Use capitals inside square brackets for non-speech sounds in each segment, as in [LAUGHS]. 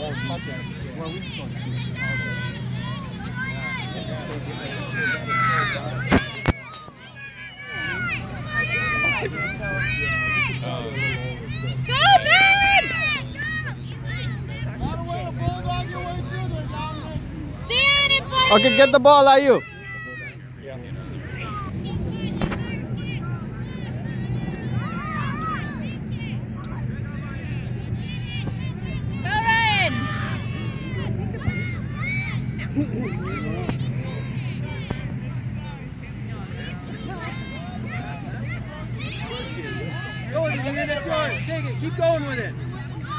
Oh, okay. Where we supposed to? Go, Ben! Stand Okay, get the ball, Ayu. Go, Go with it, you get it, George. Take it. Keep going with it.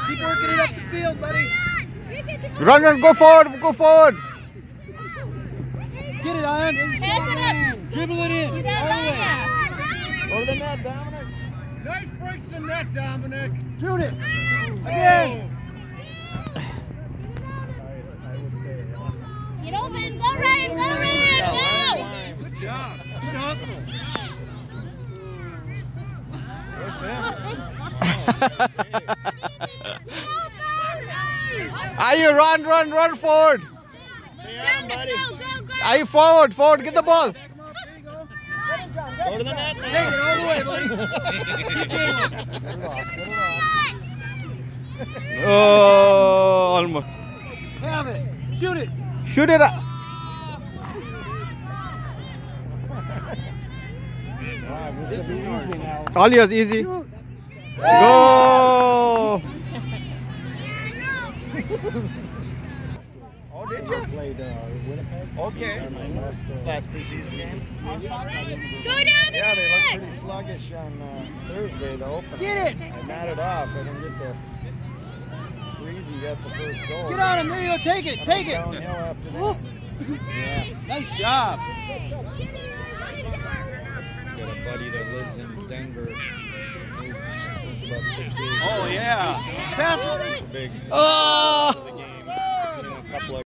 Keep working it up the field, buddy. Run, run, go forward, go forward. Get it, Ian. Pass it up. Dribble it in. See All that, the way. Ryan? Go to the net, Dominic. Nice break to the net, Dominic. Shoot it. Again. Get open. Go, Ryan. Go, Ryan. Go! Good job. Good hustle. Ayu, run, run, run forward. Go, go, go, go. Ayu, forward, forward, get the ball. Go to the net. Take it all the way, buddy. Oh, almost. Have it. Shoot it. Shoot it. up. This is easy now. All easy. Go. Oh, did you? Played uh, Winnipeg. Okay. Last, uh, Last preseason game. Go down yeah, they looked pretty sluggish on uh, Thursday, the opener. Get it. I matted off. I didn't get the breezy got the first goal. Get on him. There you go. Take it. And Take it. Downhill after that. yeah. [LAUGHS] Nice job. Got a buddy that lives in Denver. Moved about six years Oh, yeah. Pass it. Big Oh.